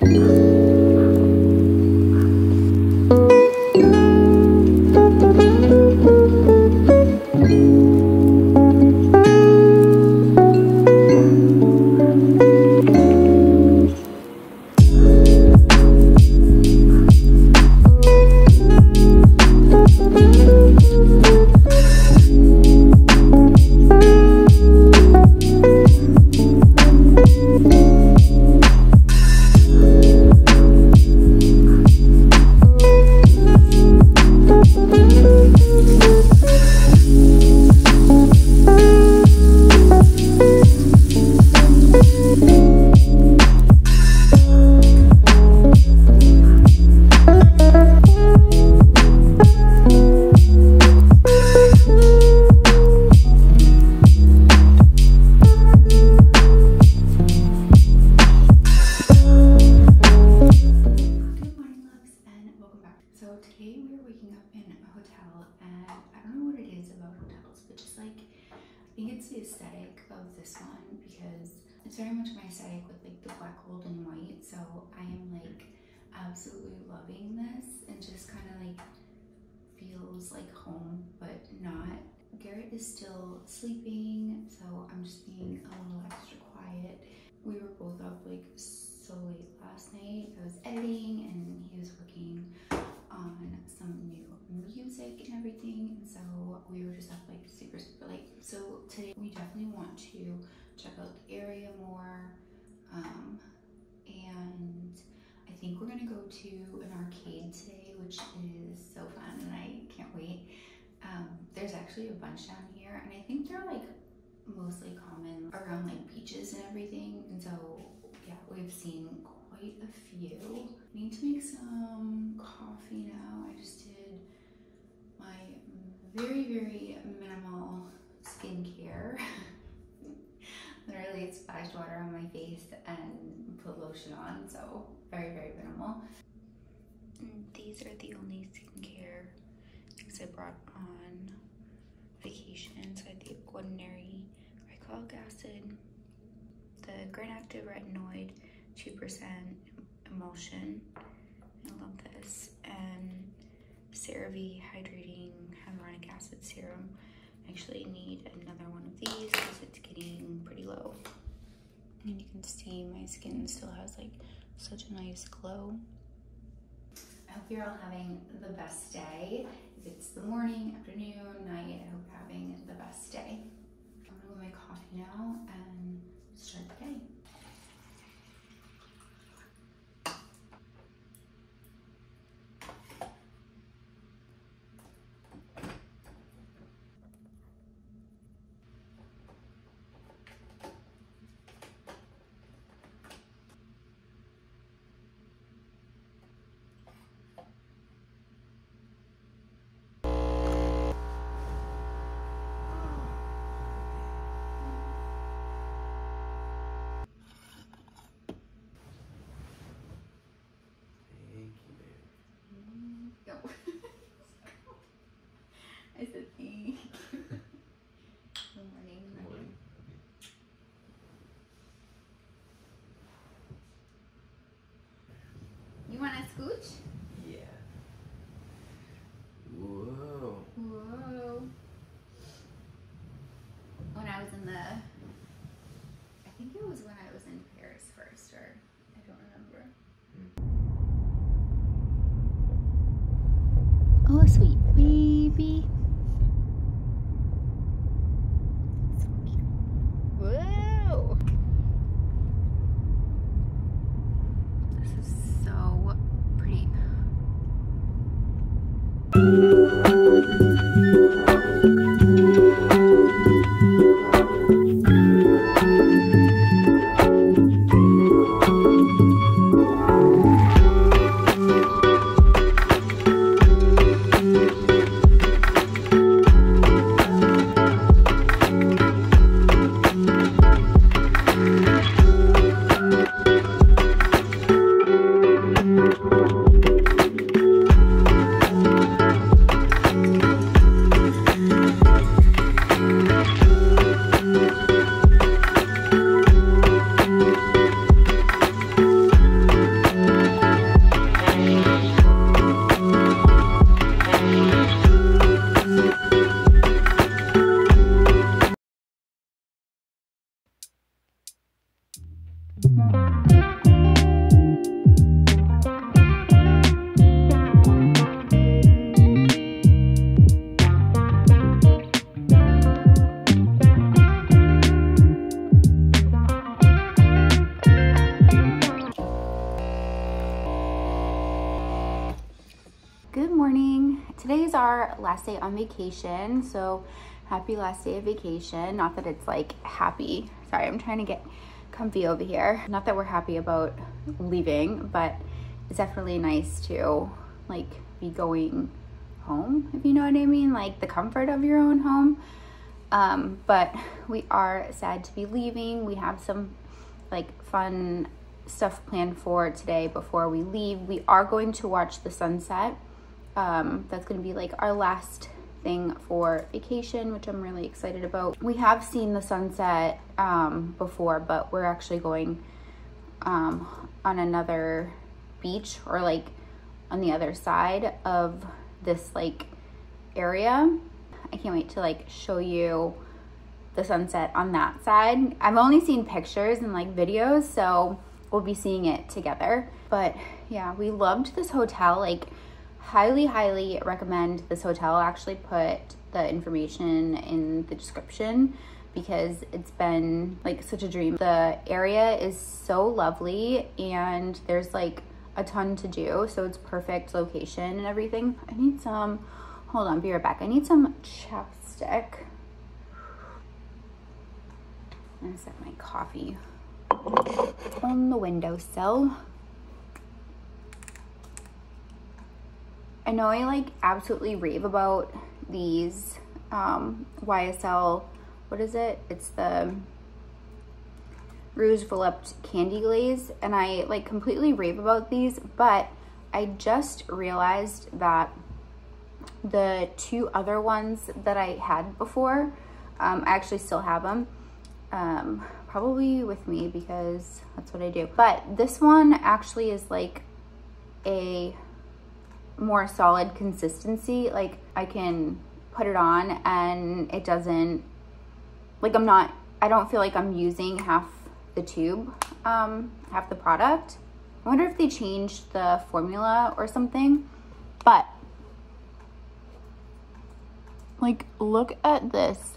Good feels like home, but not. Garrett is still sleeping, so I'm just being a little extra quiet. We were both up like so late last night. I was editing and he was working on some new music and everything. And so we were just up like super, super late. So today we definitely want to check out the area more. Um, and I think we're gonna go to an arcade today, which is so fun and I can't wait. Um, there's actually a bunch down here and I think they're like mostly common around like beaches and everything. And so yeah, we've seen quite a few. I Need to make some coffee now. I just did my very, very minimal skincare. Literally it's splashed water on my face and put lotion on, so very, very minimal. And these are the only skincare things I brought on vacation. So I had the ordinary glycolic acid, the Granactive Retinoid 2% emulsion. I love this. And CeraVe Hydrating Hyaluronic Acid Serum. I actually need another one of these because it's getting pretty low. And you can see my skin still has like such a nice glow. I hope you're all having the best day. If it's the morning, afternoon, night, I hope you're having the best day. I'm gonna go make coffee now and start the day. Thank you, babe. Go. I said thank you. Good morning. Good morning. You want a scooch? Yeah. Whoa. Whoa. When I was in the, I think it was when I was in Paris first, or I don't remember. Oh, sweet baby. Last day on vacation, so happy last day of vacation. Not that it's like happy. Sorry, I'm trying to get comfy over here. Not that we're happy about leaving, but it's definitely nice to like be going home, if you know what I mean, like the comfort of your own home. Um, but we are sad to be leaving. We have some like fun stuff planned for today before we leave. We are going to watch the sunset. Um, that's going to be like our last thing for vacation, which I'm really excited about. We have seen the sunset um, before, but we're actually going um, on another beach or like on the other side of this like area. I can't wait to like show you the sunset on that side. I've only seen pictures and like videos, so we'll be seeing it together. But yeah, we loved this hotel. Like, highly, highly recommend this hotel. I'll actually put the information in the description because it's been like such a dream. The area is so lovely and there's like a ton to do, so it's perfect location and everything. I need some, hold on, be right back. I need some chapstick. I'm gonna set my coffee on the windowsill. I know I like absolutely rave about these um, YSL, what is it? It's the Rouge Volupte Candy Glaze. And I like completely rave about these, but I just realized that the two other ones that I had before, um, I actually still have them. Um, probably with me because that's what I do. But this one actually is like a more solid consistency. Like I can put it on and it doesn't, like I'm not, I don't feel like I'm using half the tube, um, half the product. I wonder if they changed the formula or something, but like look at this.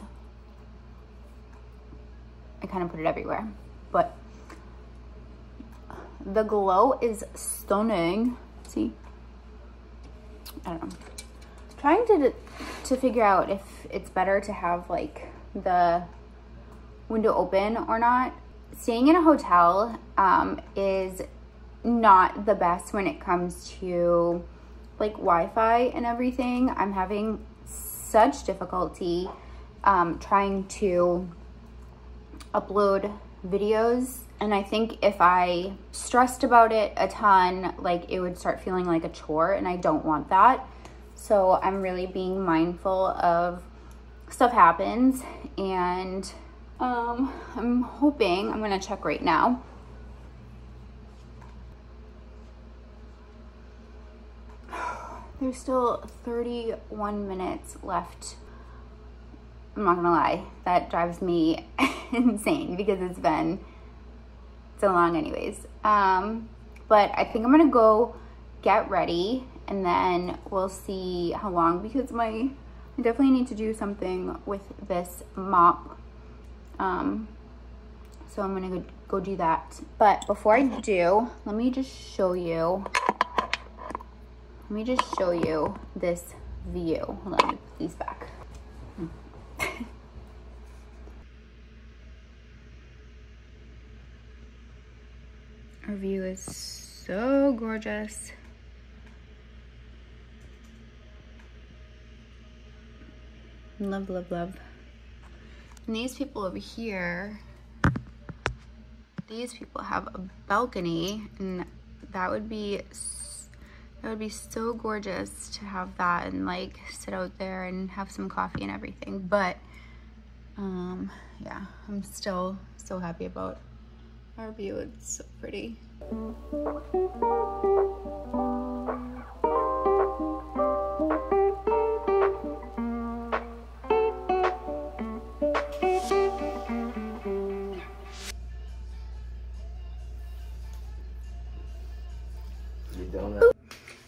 I kind of put it everywhere, but the glow is stunning. See? I don't know. Trying to to figure out if it's better to have like the window open or not. Staying in a hotel um, is not the best when it comes to like Wi-Fi and everything. I'm having such difficulty um, trying to upload videos and I think if I stressed about it a ton, like it would start feeling like a chore and I don't want that. So I'm really being mindful of stuff happens and um, I'm hoping, I'm gonna check right now. There's still 31 minutes left. I'm not gonna lie, that drives me insane because it's been so long anyways. Um, but I think I'm gonna go get ready and then we'll see how long because my I definitely need to do something with this mop. Um, so I'm gonna go, go do that. But before I do, let me just show you, let me just show you this view. Let me put these back. Our view is so gorgeous. Love, love, love. And these people over here, these people have a balcony and that would be that would be so gorgeous to have that and like sit out there and have some coffee and everything. But um, yeah, I'm still so happy about our view. It's so pretty.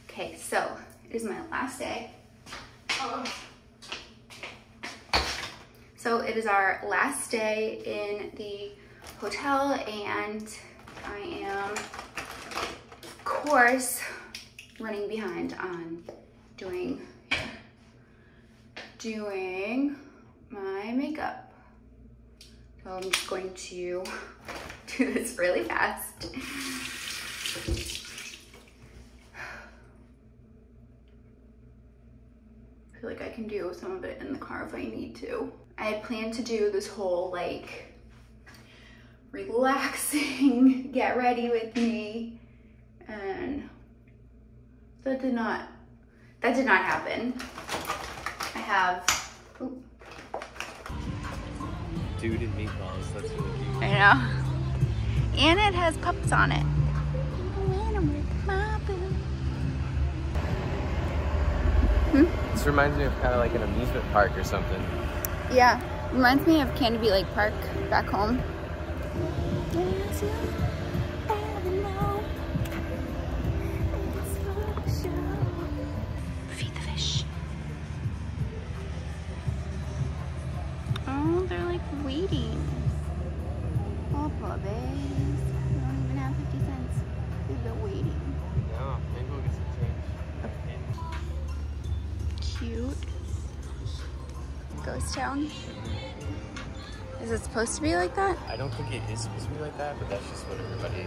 Okay, so it is my last day. So it is our last day in the hotel and I am, of course, running behind on doing doing my makeup. So I'm just going to do this really fast. I feel like I can do some of it in the car if I need to. I planned to do this whole like relaxing, get ready with me, and that did not, that did not happen. I have, ooh, Dude and meatballs, that's really cute. I know. And it has pups on it. This reminds me of kind of like an amusement park or something. Yeah, reminds me of Canterbury Lake Park back home. Feed the fish. Oh, they're like waiting. Oh, poor. They don't even have 50 cents. They're waiting. No, maybe we'll get some change. Cute. Ghost town. Is it supposed to be like that? I don't think it is supposed to be like that, but that's just what everybody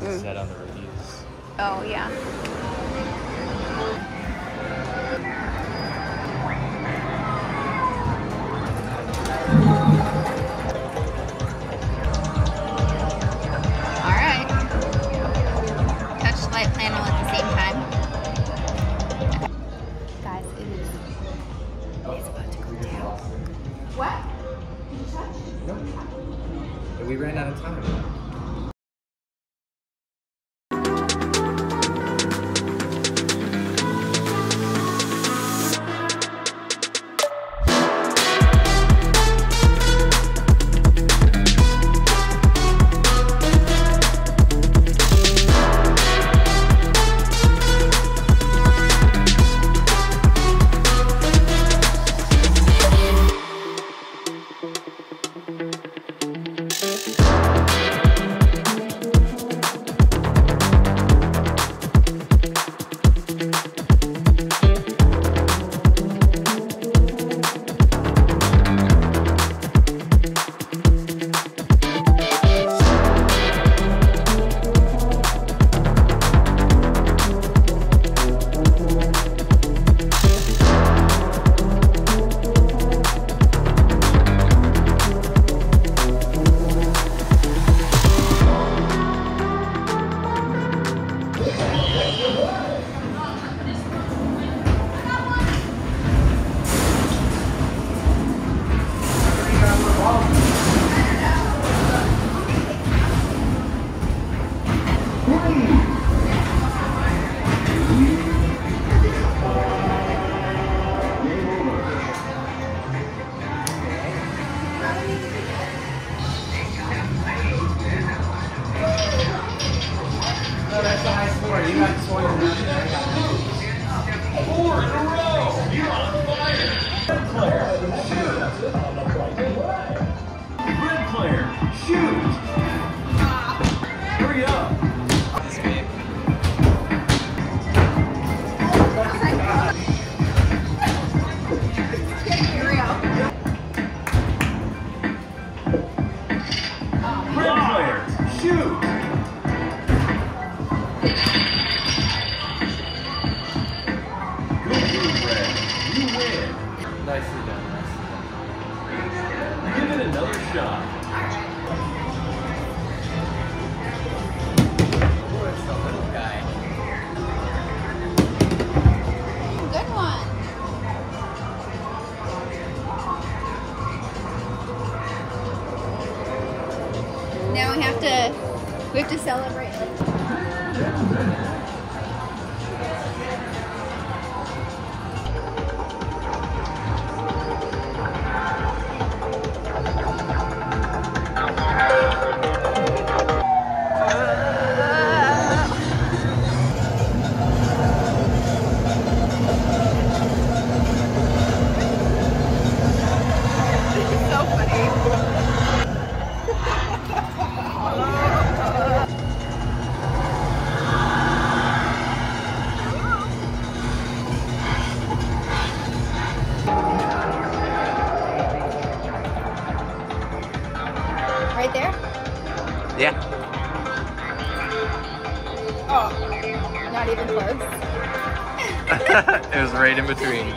Mm. said on the reviews. Oh, yeah. Celebrate. Right in between.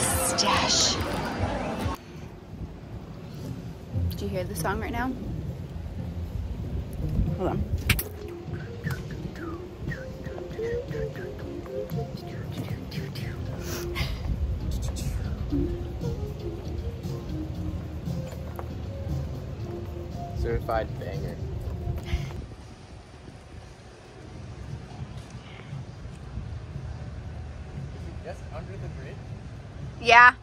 Stash. Do you hear the song right now? Hold on. Certified banger. Just under the bridge? Yeah.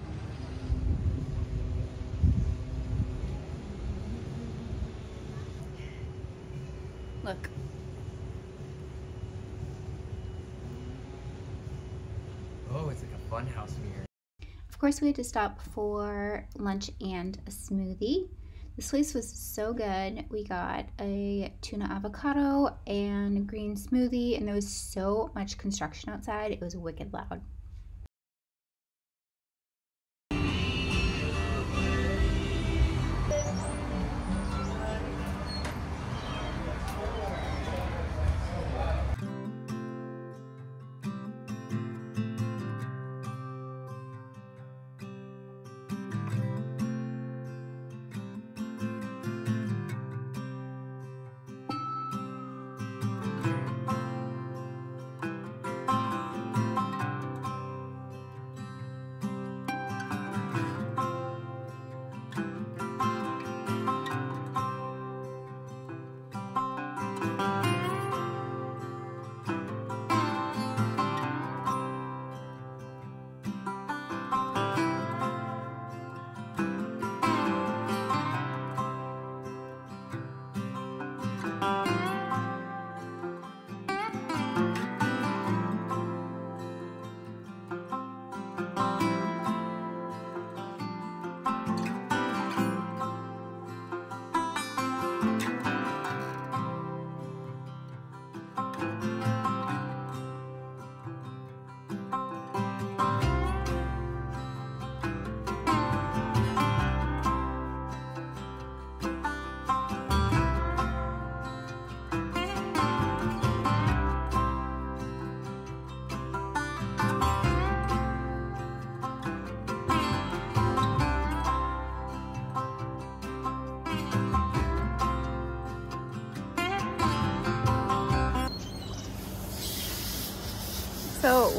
Look. Oh, it's like a fun house mirror. Of course, we had to stop for lunch and a smoothie. This place was so good. We got a tuna avocado and a green smoothie, and there was so much construction outside. It was wicked loud.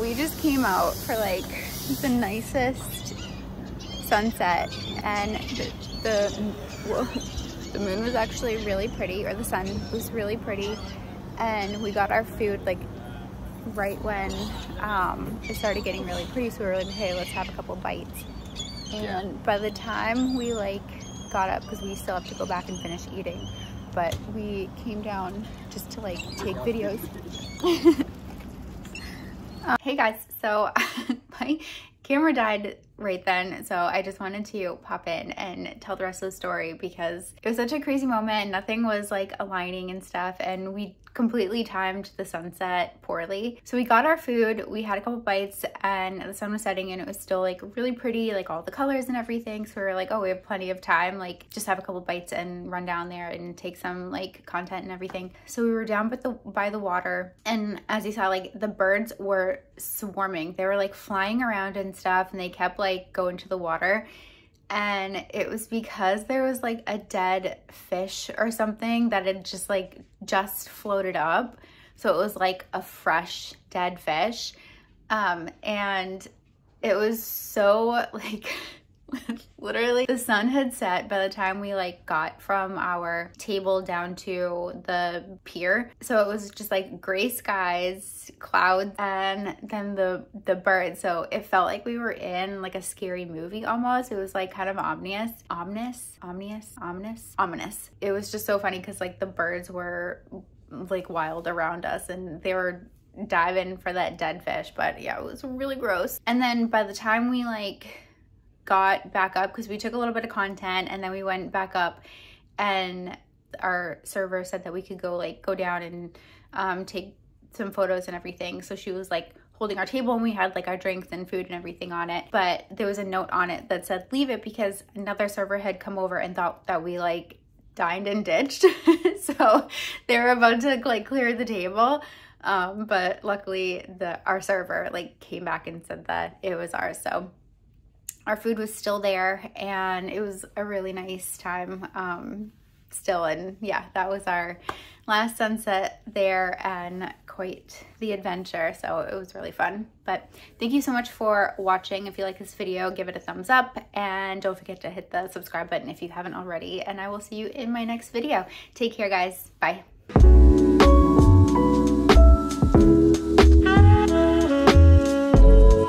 We just came out for like the nicest sunset and the, the, whoa, the moon was actually really pretty or the sun was really pretty and we got our food like right when um, it started getting really pretty so we were like hey let's have a couple bites and Yeah. by the time we like got up because we still have to go back and finish eating but we came down just to like take videos Uh, hey guys, so my camera died right then, so I just wanted to pop in and tell the rest of the story because it was such a crazy moment. And nothing was like aligning and stuff, and we completely timed the sunset poorly. So we got our food, we had a couple bites, and the sun was setting, and it was still like really pretty, like all the colors and everything. So we were like, oh, we have plenty of time, like just have a couple bites and run down there and take some like content and everything. So we were down by the by the water, and as you saw, like the birds were swarming. They were like flying around and stuff, and they kept like going to the water. And it was because there was like a dead fish or something that had just like just floated up. So it was like a fresh dead fish. Um, and it was so like literally the sun had set by the time we like got from our table down to the pier. So it was just like gray skies clouds and then the the birds. So it felt like we were in like a scary movie almost. It was like kind of ominous ominous ominous ominous ominous. It was just so funny because like the birds were like wild around us and they were diving for that dead fish. But yeah it was really gross. And then by the time we like got back up because we took a little bit of content and then we went back up and our server said that we could go like go down and um, take some photos and everything so she was like holding our table and we had like our drinks and food and everything on it. But there was a note on it that said leave it because another server had come over and thought that we like dined and ditched. so they were about to like clear the table. Um, but luckily the our server like came back and said that it was ours. So our food was still there and it was a really nice time um, still. And yeah, that was our last sunset there and quite the adventure. So it was really fun. But thank you so much for watching. If you like this video, give it a thumbs up and don't forget to hit the subscribe button if you haven't already. And I will see you in my next video. Take care guys. Bye.